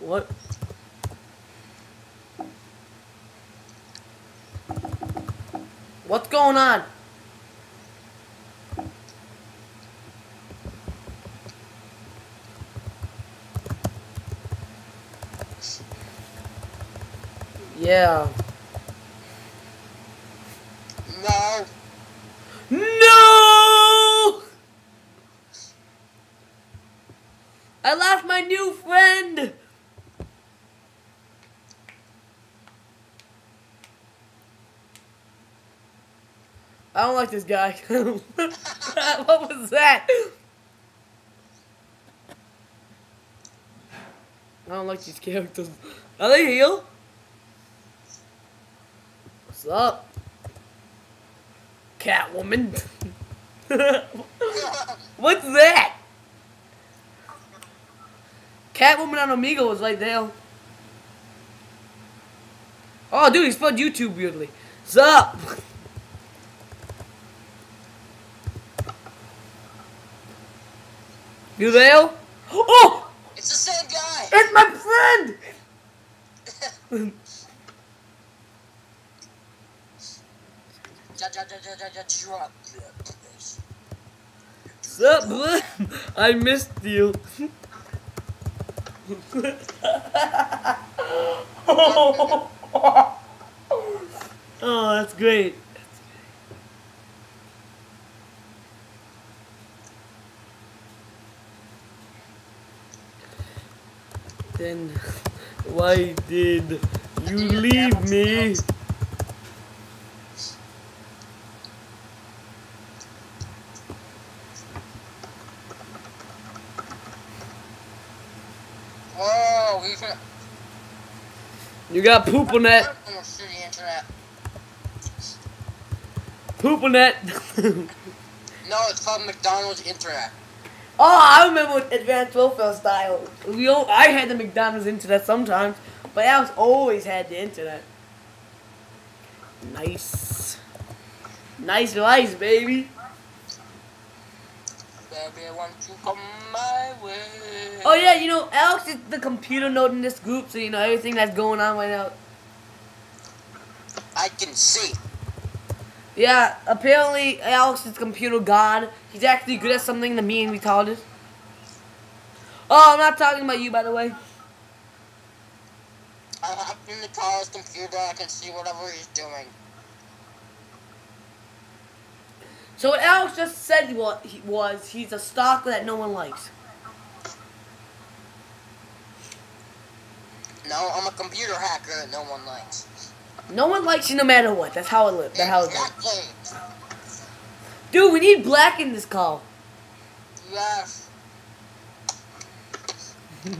What? What's going on? Yeah. No. No! I lost my new friend! I don't like this guy. what was that? I don't like these characters. Are they heal? What's up? Catwoman. What's that? Catwoman on Omegle was right there. Oh, dude, he spelled YouTube weirdly. Sup? You there? Oh! it's the same guy. It's my friend! Sup? I missed you. oh, that's great. Then why did you leave me? Whoa, we can. You got poop on that. Poop on that. No, it's called McDonald's internet. Oh, I remember Advanced Welfare style. We all, I had the McDonald's internet sometimes, but Alex always had the internet. Nice. Nice rice, baby. Baby, won't you come my way? Oh yeah, you know, Alex is the computer node in this group, so you know everything that's going on right now. I can see. Yeah, apparently Alex is computer god. He's actually good at something that me and retarded. Oh, I'm not talking about you, by the way. I hopped in the car's computer. I can see whatever he's doing. So what Alex just said what he was, he's a stalker that no one likes. No, I'm a computer hacker that no one likes. No one likes you no matter what. That's how it lives. That's how it goes. Dude, we need black in this call. Yes.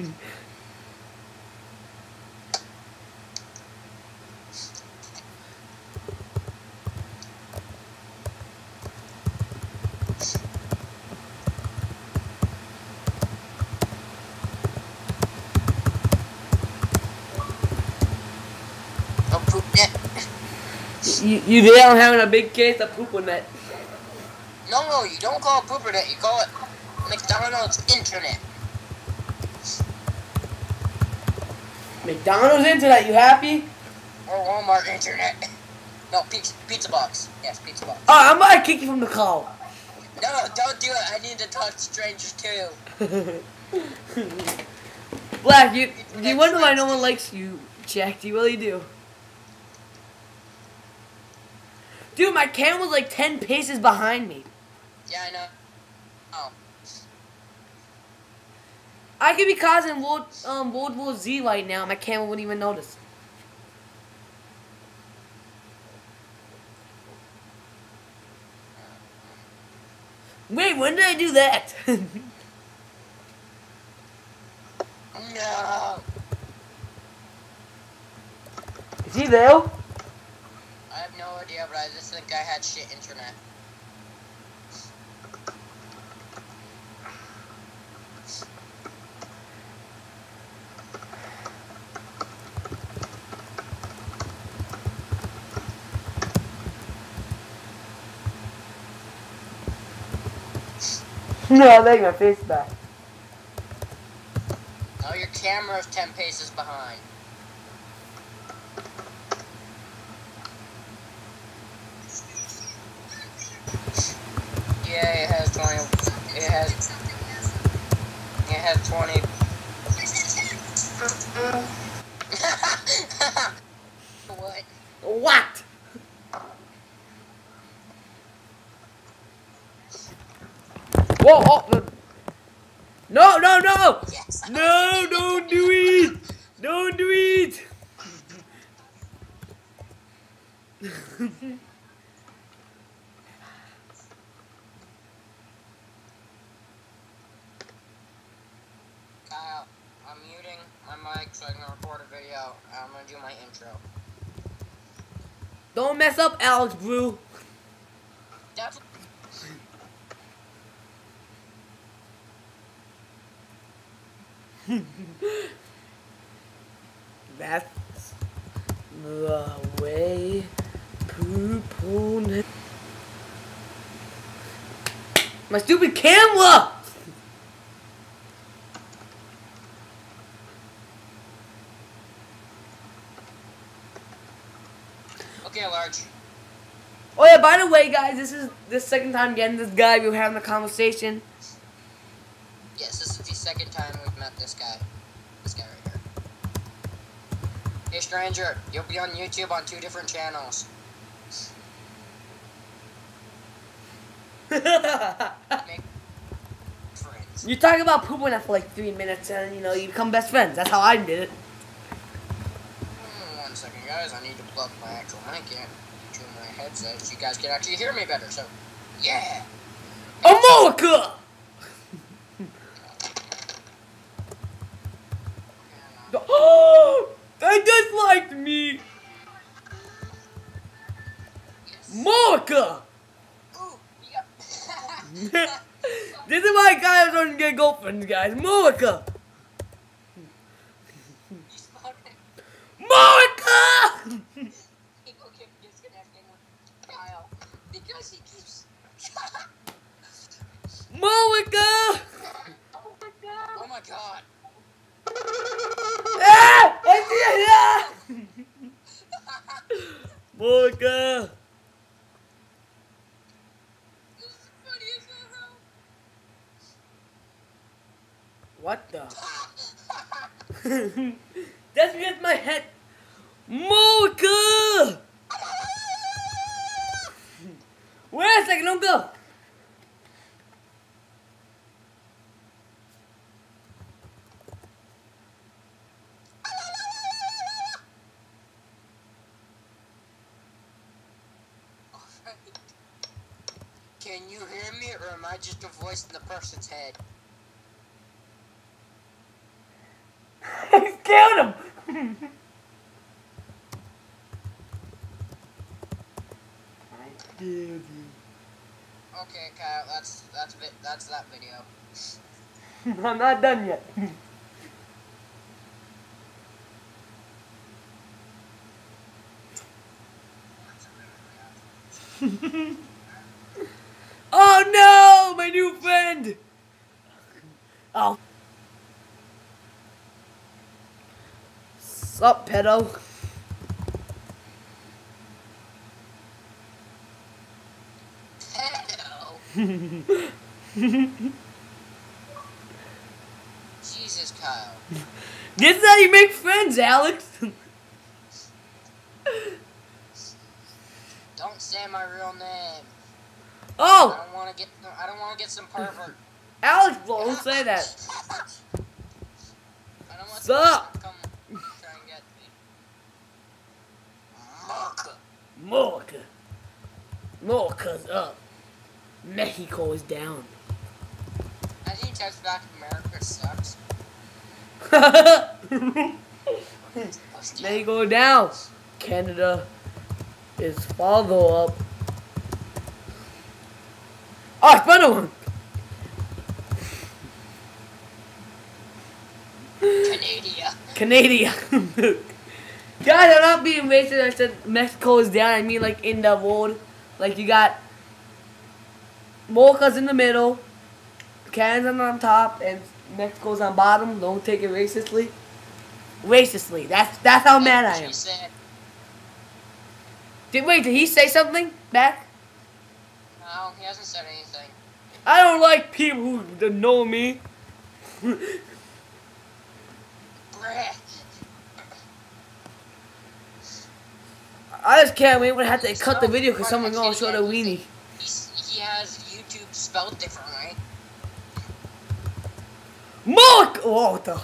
Oh, poop net. You, you there having a big case of poop on that. No, no, you don't call it pooper net. You call it McDonald's internet. McDonald's internet, you happy? Or Walmart internet. No, pizza, pizza box. Yes, pizza box. Oh, I'm gonna kick you from the call. No, don't do it. I need to talk to strangers too. Black, you you wonder why no one likes you, Jack. Do You really do. Dude, my cam was like 10 paces behind me. Yeah, I know. Oh. I could be causing World, um, World War Z right now. My camera wouldn't even notice. Wait, when did I do that? No. Is he there? I have no idea, but I just think I had shit internet. no, I like my face back. Now your camera is 10 paces behind. Yeah, it has 20. Has. It has 20. what? What? Whoa, oh, uh, no, no, no! Yes. No, don't do it! Don't do it! Kyle, I'm muting my mic so I can record a video. I'm gonna do my intro. Don't mess up, Alex Brew. Definitely. That's the way poop My stupid camera! Large. Oh yeah, by the way, guys, this is the second time getting this guy we were having a conversation. Yes, this is the second time we've met this guy. This guy right here. Hey, stranger, you'll be on YouTube on two different channels. Make friends. you talk about pooping for like three minutes and you know you become best friends. That's how I did it. Second, guys. I need to plug my actual mic in to my headset so you guys can actually hear me better. So, yeah. America! Oh, they disliked me. America! This is why guys don't get girlfriends, guys. America! You because he keeps. America! oh my god. Ah! I see! Ah! What the? That's because my head. America! Wait a second, don't go. Can you hear me, or am I just a voice in the person's head? I killed him. You. Okay, Kyle, that's that's that's that video. I'm not done yet. oh no, my new friend. Oh. Sup, pedo? Hello. Jesus, Kyle. This is how you make friends, Alex. Don't say my real name. Oh! I don't want to get. I don't want to get some pervert. Alex, don't say that. I don't want some come try and get me. Muck. Mocha. Mocha's up. Mexico is down. I didn't text back America sucks. Mexico down. Canada is follow up. Oh, it's another one. Canada. Canada. Guys, I'm not being racist. I said Mexico is down. I mean, like, in the world. Like, you got Mocha's in the middle. Canada's on top and Mexico's on bottom. Don't take it racistly. Racistly. That's that's how mad I am. Did wait? Did he say something back? no, he hasn't said anything. I don't like people who don't know me. I just can't wait when I have to cut the video because part someone gonna show the weenie. He has YouTube spelled different, right? Milk! Oh, what the?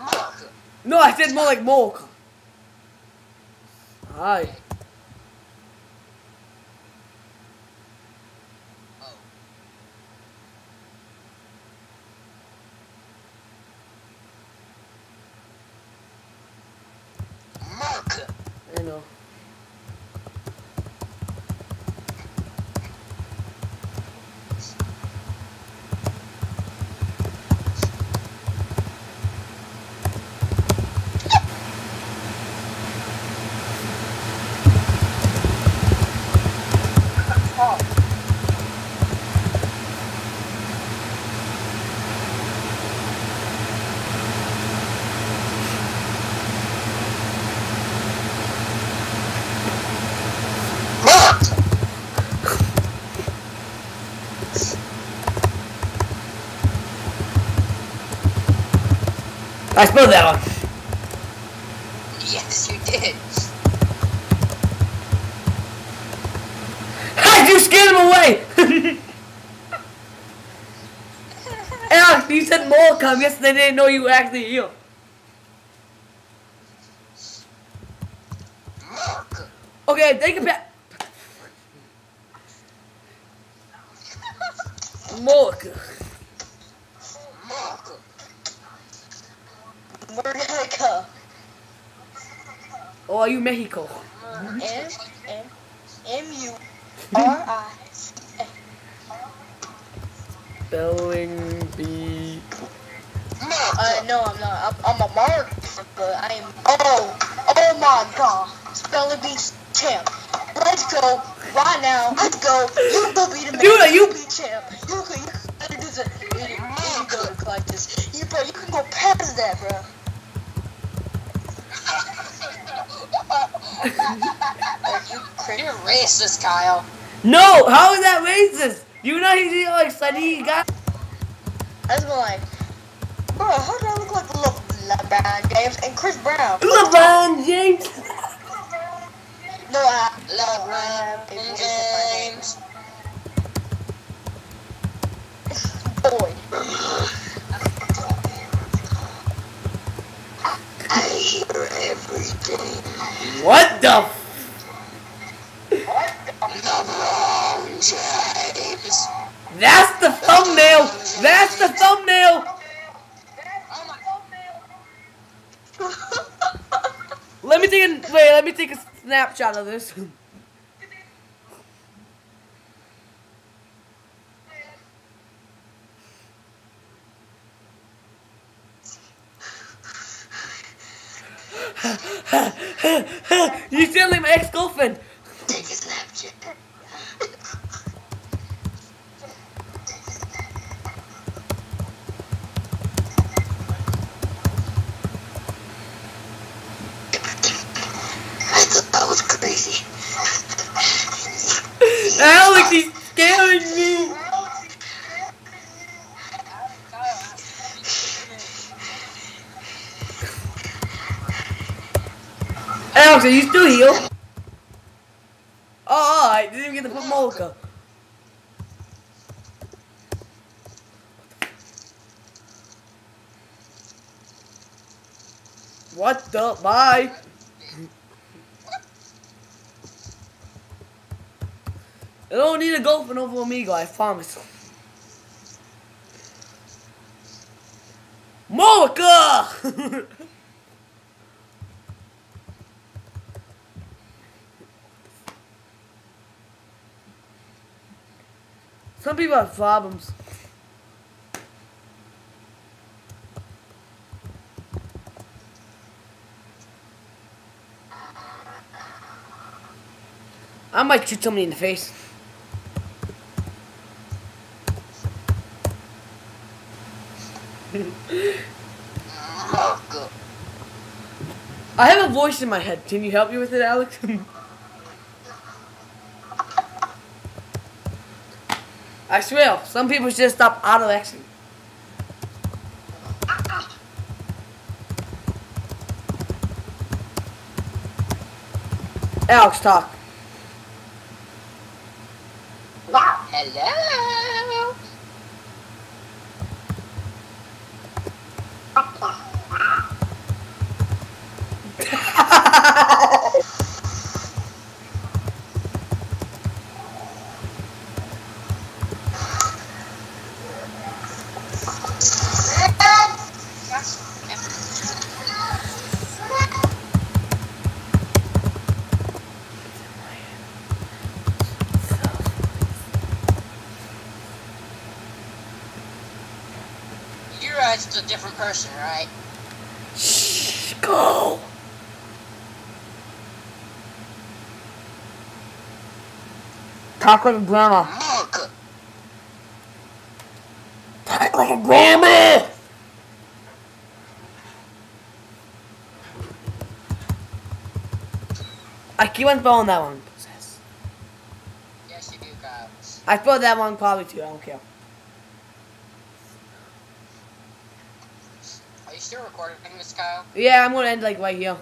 Mark. No, I said more like milk. Hi. Oh. Mark. I know. I spelled that one. Yes, you did. Hey, you scared him away! Alex, you said more come. Yes, they didn't know you were actually here. Okay, take it back. Milk. Where did I go? Oh, are you Mexico? M M M U R I. Spelling. Mark. Uh, no, I'm not. I'm, I'm a mark, but I am. Oh, oh my God! Spelling bee champ. Let's go right now. Let's go. You go be the. Dude, are you- be champ? You can. You can do this. You, you can go like this. You bro, you can go past that, bro. Like you crazy. You're racist, Kyle. No, how is that racist? You know he's all excited. He got. That's been like, bro, how do I look like Le- LeBron James and Chris Brown? LeBron James. No, I LeBron LeBron James. Boy. What the? F- LeBron James. That's the thumbnail. That's the thumbnail. Let me take a wait. Let me take a snapshot of this. you like my ex-girlfriend. Alex, are you still here? Oh, oh I didn't even get to put Mocha. What the? Bye. I don't need a girlfriend over Omegle, I promise. Mocha! Ah! Some people have problems. I might shoot somebody in the face. I have a voice in my head. Can you help me with it, Alex? I swear, some people should just stop auto acting. Alex, talk. Hello. Person, right? Shh, go. Talk like a grandma. Mark. Talk like a grandma. I keep on throwing that one. Yes, you do, Kyle. I throw that one probably too. I don't care. Are you still recording this, Kyle? Yeah, I'm gonna end like right here.